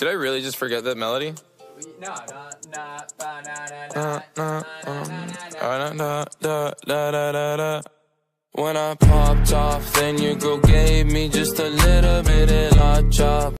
Did I really just forget that melody? When I popped off, then your girl gave me just a little bit of.